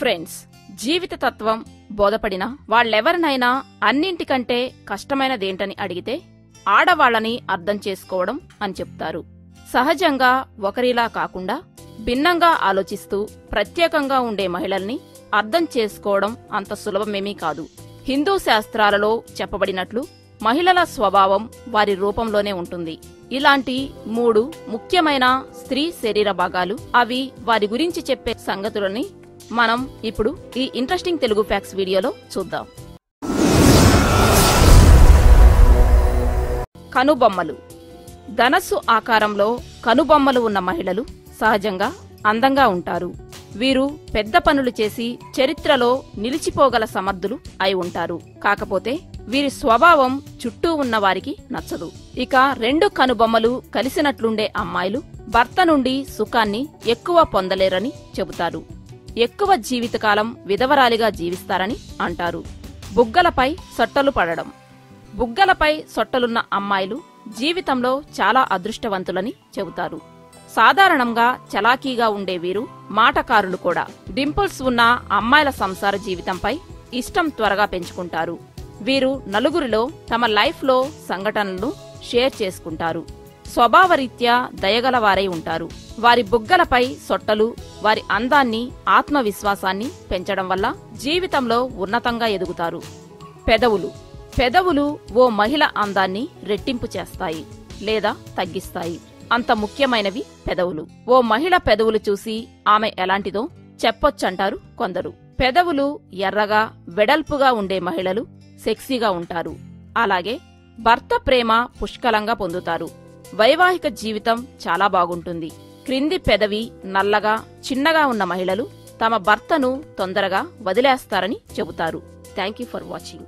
Friends జీవిత తత్వం బోధపడిన వాళ్ళెవరినైనా అన్నింటికంటే కష్టమైనదేంటని అడిగితే ఆడవాళ్ళని అర్థం చేసుకోవడం అని చెప్తారు. సహజంగా ఒకరిలా కాకుండా భిన్నంగా ఆలోచిస్తూ ప్రత్యేకంగా ఉండే మహిళల్ని అర్థం చేసుకోవడం అంత సులభమేమీ కాదు. హిందూ శాస్త్రాలలో చెప్పబడినట్లు మహిళల స్వభావం వారి రూపంలోనే ఉంటుంది. ఇలాంటి మూడు ముఖ్యమైన స్త్రీ శరీర భాగాలు అవి వారి గురించి చెప్పే సంగతులని మనం ఇప్పుడు ఈ ఇంట్రెస్టింగ్ తెలుగు ఫ్యాక్స్ వీడియోలో చూద్దాం. కనుబొమ్మలు. ధనస్సు ఆకారంలో కనుబొమ్మలు ఉన్న మహిళలు సహజంగా అందంగా ఉంటారు. వీరు పెద్ద పనులు చేసి చరిత్రలో నిలిచిపోగల సమర్థులు అయి ఉంటారు. కాకపోతే వీరి స్వభావం చుట్టూ ఉన్న వారికి నచ్చదు. ఇక రెండు కనుబొమ్మలు కలిసినట్లుండే అమ్మాయిలు భర్త నుండి సుఖాన్ని ఎక్కువ పొందలేరని చెబుతారు. ఎక్కువ జీవితకాలం విధవరాలిగా జీవిస్తారని అంటారు. బుగ్గలపై సొట్టలు పడడం. బుగ్గలపై సొట్టలున్న అమ్మాయిలు జీవితంలో చాలా అదృష్టవంతులని చెబుతారు. సాధారణంగా చలాకీగా ఉండే వీరు మాటకారులు కూడా. డింపుల్స్ ఉన్న అమ్మాయిల సంసార జీవితంపై ఇష్టం త్వరగా పెంచుకుంటారు. వీరు నలుగురిలో తమ లైఫ్లో సంఘటనలను షేర్ చేసుకుంటారు. స్వభావరీత్యా దయగలవారై ఉంటారు. వారి బుగ్గలపై సొట్టలు వారి అందాన్ని ఆత్మవిశ్వాసాన్ని పెంచడం వల్ల జీవితంలో ఉన్నతంగా ఎదుగుతారు. పెదవులు. పెదవులు ఓ మహిళ అందాన్ని రెట్టింపు చేస్తాయి లేదా తగ్గిస్తాయి. అంత ముఖ్యమైనవి పెదవులు. ఓ మహిళ పెదవులు చూసి ఆమె ఎలాంటిదో చెప్పొచ్చంటారు కొందరు. పెదవులు ఎర్రగా వెడల్పుగా ఉండే మహిళలు సెక్సీగా ఉంటారు. అలాగే భర్త ప్రేమ పుష్కలంగా పొందుతారు. వైవాహిక జీవితం చాలా బాగుంటుంది. క్రింది పెదవి నల్లగా చిన్నగా ఉన్న మహిళలు తమ భర్తను తొందరగా వదిలేస్తారని చెబుతారు. Thank you for watching